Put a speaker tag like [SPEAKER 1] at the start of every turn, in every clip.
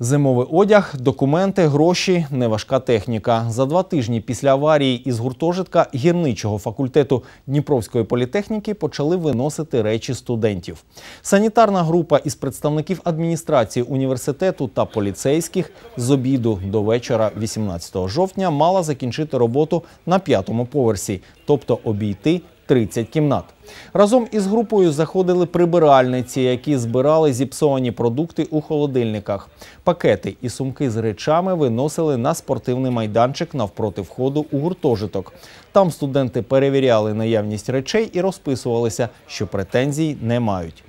[SPEAKER 1] Зимовий одяг, документи, гроші, неважка техніка. За два тижні після аварії із гуртожитка гірничого факультету Дніпровської політехніки почали виносити речі студентів. Санітарна група із представників адміністрації університету та поліцейських з обіду до вечора 18 жовтня мала закінчити роботу на п'ятому поверсі, тобто обійти 30 кімнат. Разом із групою заходили прибиральниці, які збирали зіпсовані продукти у холодильниках. Пакети і сумки з речами виносили на спортивний майданчик навпроти входу у гуртожиток. Там студенти перевіряли наявність речей і розписувалися, що претензій не мають.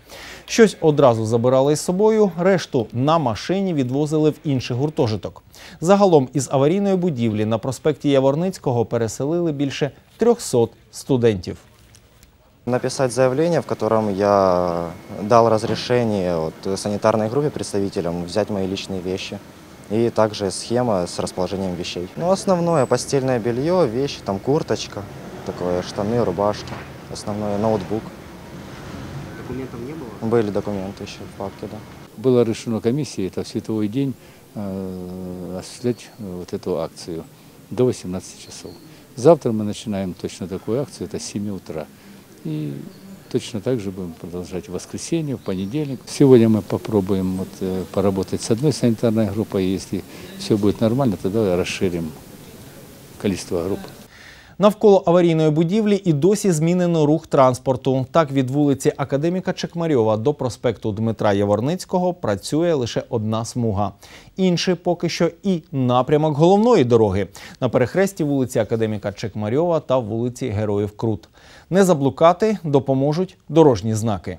[SPEAKER 1] Щось одразу забирали із собою, решту на машині відвозили в інший гуртожиток. Загалом із аварійної будівлі на проспекті Яворницького переселили більше 300 студентів.
[SPEAKER 2] Написать заявление, в котором я дал разрешение вот, санитарной группе представителям взять мои личные вещи. И также схема с расположением вещей. Ну, основное постельное белье, вещи, там курточка, такое, штаны, рубашки. Основное ноутбук.
[SPEAKER 3] Документов не было?
[SPEAKER 2] Были документы еще в папке, да.
[SPEAKER 4] Было решено комиссией, это в световой день, э, осуществлять э, вот эту акцию до 18 часов. Завтра мы начинаем точно такую акцию, это с 7 утра. И точно так же будем продолжать в воскресенье, в понедельник. Сегодня мы попробуем вот, э, поработать с одной санитарной группой. Если все будет нормально, тогда расширим количество групп.
[SPEAKER 1] Навколо аварійної будівлі і досі змінено рух транспорту. Так, від вулиці Академіка Чекмарьова до проспекту Дмитра Яворницького працює лише одна смуга. Інший поки що і напрямок головної дороги на перехресті вулиці Академіка Чекмарьова та вулиці Героїв Крут. Не заблукати допоможуть дорожні знаки.